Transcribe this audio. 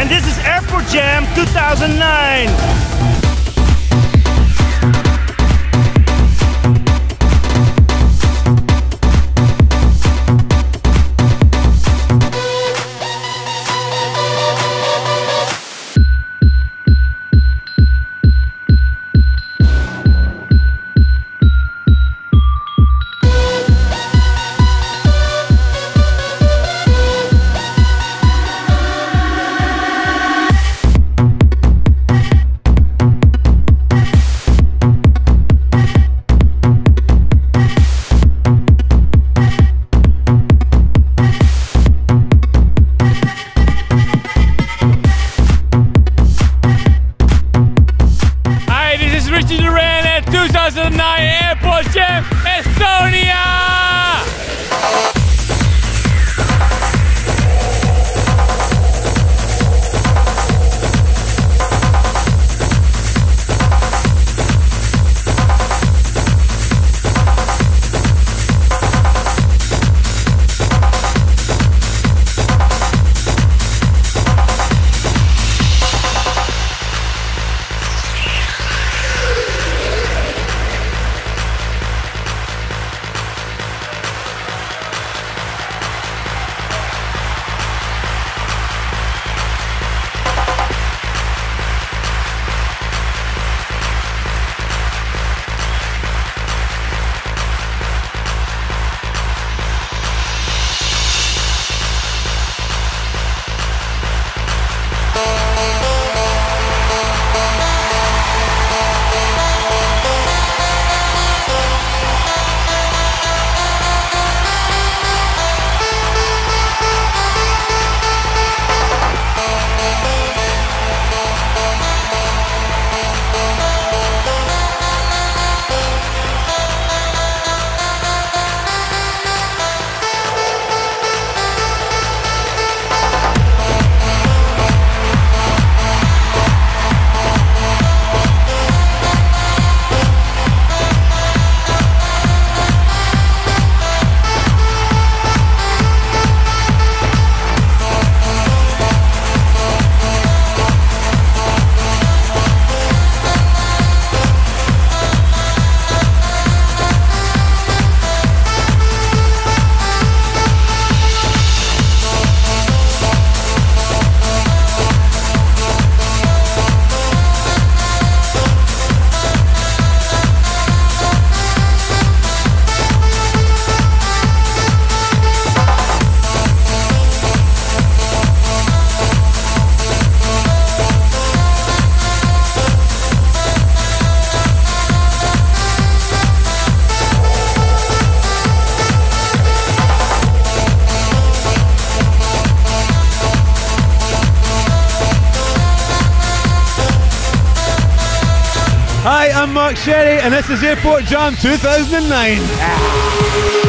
and this is Airport Jam 2009. I'm Mark Sherry, and this is Airport Jam 2009. Ah.